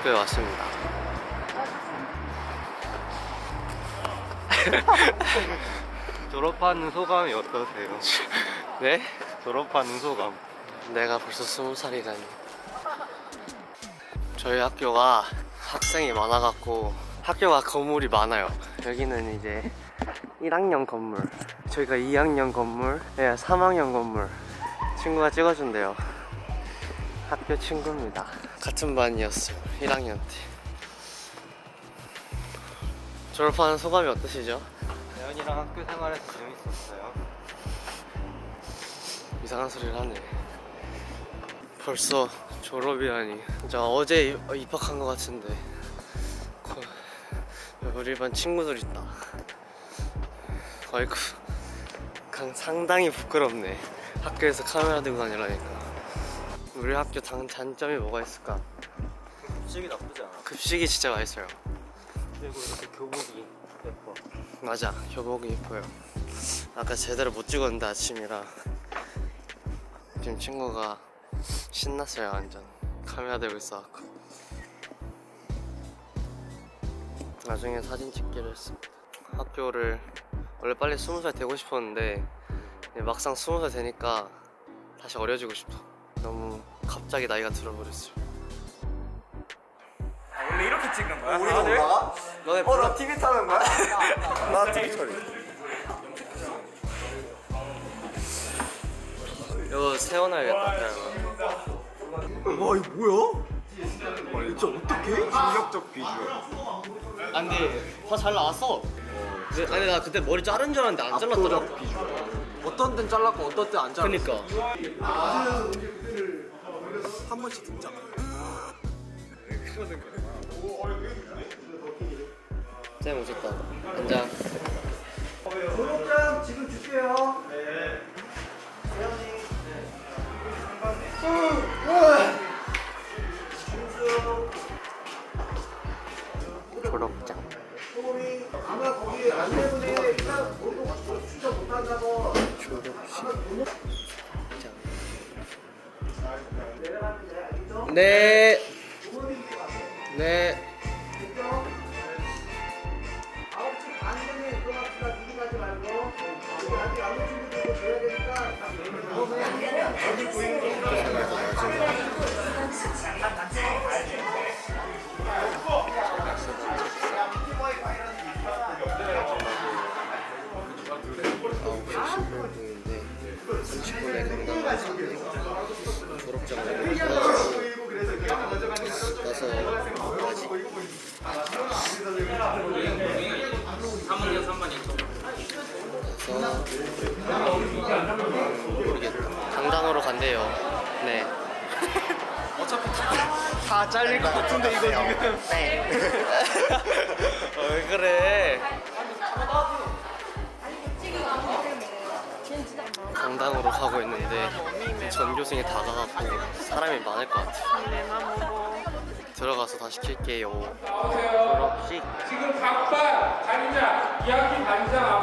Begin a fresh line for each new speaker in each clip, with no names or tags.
학교에 왔습니다. 졸업하는 소감이 어떠세요? 네? 졸업하는 소감. 내가 벌써 스무 살이라니. 저희 학교가 학생이 많아갖고 학교가 건물이 많아요. 여기는 이제 1학년 건물, 저희가 2학년 건물, 네, 3학년 건물. 친구가 찍어준대요. 학교 친구입니다. 같은 반이었어요. 1학년 때. 졸업하는 소감이 어떠시죠? 대현이랑 학교 생활에서 재밌었어요. 이상한 소리를 하네. 벌써 졸업이라니. 진짜 어제 입- 입학한 것 같은데. 거- 우리 반 친구들 있다. 아이고, 강- 상당히 부끄럽네. 학교에서 카메라 들고 다니라니까. 우리 학교 단, 단점이 뭐가 있을까?
급식이 나쁘지 않아.
급식이 진짜 맛있어요.
그리고 이렇게 교복이 예뻐.
맞아, 교복이 예뻐요. 아까 제대로 못 찍었는데 아침이라 지금 친구가 신났어요 완전. 카메라 들고 있어갖고. 나중에 사진 찍기로 했습니다. 학교를 원래 빨리 스무 살 되고 싶었는데 막상 스무 살 되니까 다시 어려지고 싶어. 갑자기 나이가 들어버렸어요.
원래 이렇게 찍는 거야?
우리도 올라가?
너네
어, 나 TV 타는 거야? 나 TV 처리.
이거 세워놔야겠다.
와, 이거 뭐야? 와, 진짜 어떡해? 충격적 비주얼.
아 근데 화잘 나왔어. 근데, 아니 나 그때 머리 자른 줄 알았는데 안 잘랐더라.
비주얼. 어떤 땐 잘랐고 어떤 땐 안 잘랐어.
그니까.
한 번씩 등장.
쌤 오셨다. 앉아.
졸업장 지금 줄게요.
졸업장.
아마 거기 안내문에 일단 모두 추천 못한다고.
졸업식. 네. 네.
말고.
아홉 모르겠다. 강당으로 간대요. 네.
다 잘릴 것 같은데 이거 지금.
네. 어, 왜 그래? 강당으로 가고 있는데 전교생이 다가갔고 사람이 많을 것 같아요. 들어가서 다시 킬게요. 졸업식.
지금 각반 반장, 2학기 반장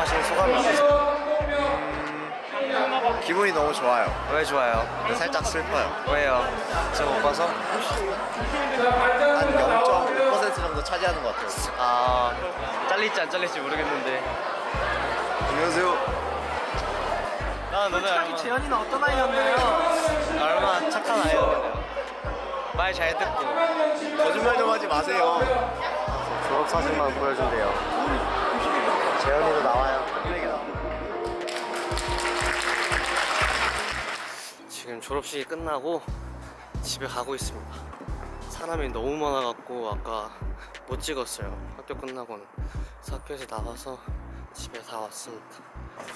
졸업하신 소감이?
1동명,
기분이 너무 좋아요.
왜 좋아요?
살짝 슬퍼요.
왜요? 저못 봐서?
한
앞으로 나오세요.
0.5% 정도 차지하는 것 같아요.
아 잘릴지 안 잘릴지 모르겠는데.
안녕하세요.
나 너네 얼마,
재현이는 어떤 아이였나요?
얼마 착한 아이였는데요. 말 잘 듣고
거짓말 좀 하지 마세요.
졸업 사진만 보여준대요.
재현이도 나와요.
지금 졸업식이 끝나고 집에 가고 있습니다. 사람이 너무 많아갖고 아까 못 찍었어요. 학교 끝나고는. 학교에서 나와서 집에 다 왔습니다.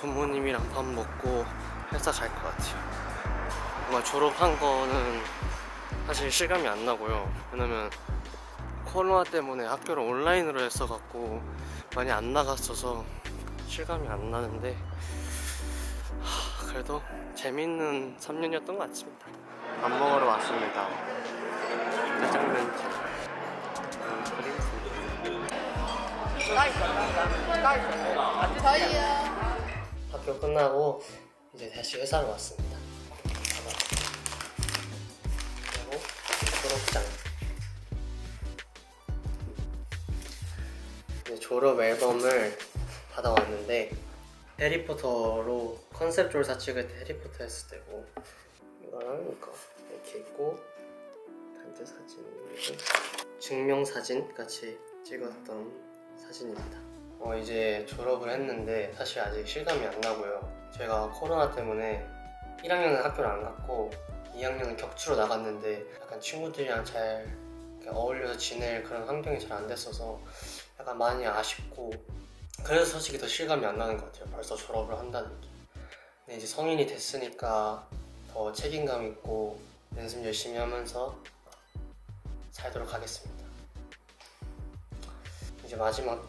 부모님이랑 밥 먹고 회사 갈 것 같아요. 뭔가 졸업한 거는 사실 실감이 안 나고요. 왜냐면 코로나 때문에 학교를 온라인으로 했어갖고 많이 안 나갔어서 실감이 안 나는데 하, 그래도 재밌는 3년이었던 것 같습니다. 밥 먹으러 왔습니다. 짜장면집 학교 끝나고 이제 다시 회사로 왔습니다. 그리고 졸업장. 앨범을 받아왔는데 해리포터로 컨셉 조사 찍을 때 해리포터 했을 때고 이거랑 이거 이렇게 있고 단체 사진 증명 사진 같이 찍었던 사진입니다. 어 이제 졸업을 했는데 사실 아직 실감이 안 나고요. 제가 코로나 때문에 1학년은 학교를 안 갔고 2학년은 격주로 나갔는데 약간 친구들이랑 잘 어울려서 지낼 그런 환경이 잘 안 됐어서 약간 많이 아쉽고 그래서 솔직히 더 실감이 안 나는 것 같아요. 벌써 졸업을 한다는 게. 근데 이제 성인이 됐으니까 더 책임감 있고 연습 열심히 하면서 살도록 하겠습니다. 이제 마지막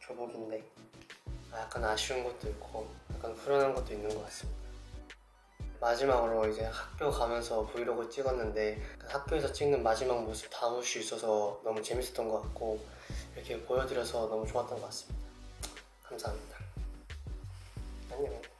교복인데 아, 약간 아쉬운 것도 있고 약간 후련한 것도 있는 것 같습니다. 마지막으로 이제 학교 가면서 브이로그 찍었는데 그 학교에서 찍는 마지막 모습 담을 수 있어서 너무 재밌었던 것 같고 이렇게 보여드려서 너무 좋았던 것 같습니다. 감사합니다. 안녕.